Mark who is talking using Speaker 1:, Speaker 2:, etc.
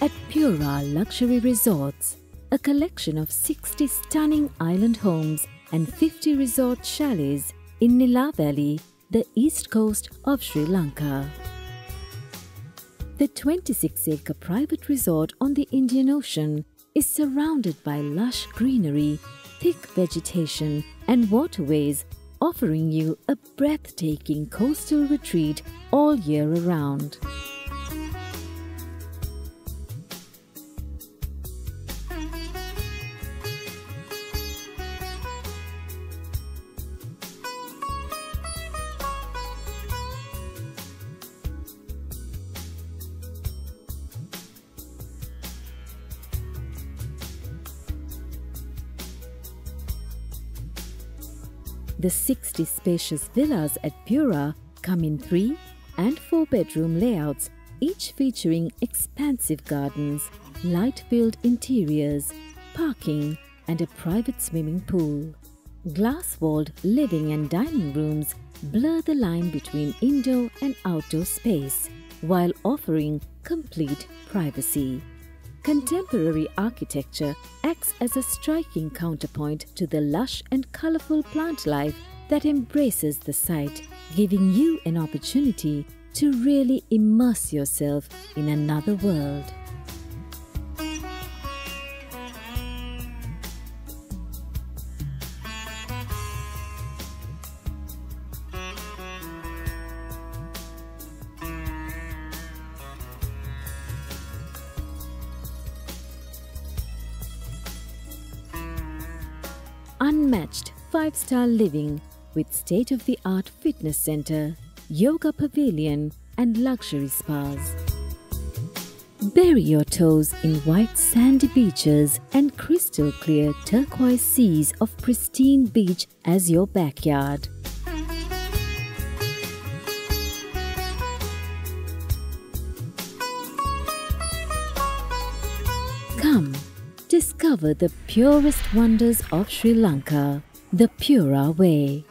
Speaker 1: at Pura Luxury Resorts, a collection of 60 stunning island homes and 50 resort chalets in Nilaveli, the east coast of Sri Lanka. The 26-acre private resort on the Indian Ocean is surrounded by lush greenery, thick vegetation and waterways offering you a breathtaking coastal retreat all year around. The 60 spacious villas at Pura come in three and four bedroom layouts, each featuring expansive gardens, light filled interiors, parking, and a private swimming pool. Glass walled living and dining rooms blur the line between indoor and outdoor space while offering complete privacy. Contemporary architecture acts as a striking counterpoint to the lush and colorful plant life that embraces the site, giving you an opportunity to really immerse yourself in another world. Unmatched five star living with state of the art fitness center, yoga pavilion, and luxury spas. Bury your toes in white sandy beaches and crystal clear turquoise seas of pristine beach as your backyard. Come Discover the purest wonders of Sri Lanka, the Pura Way.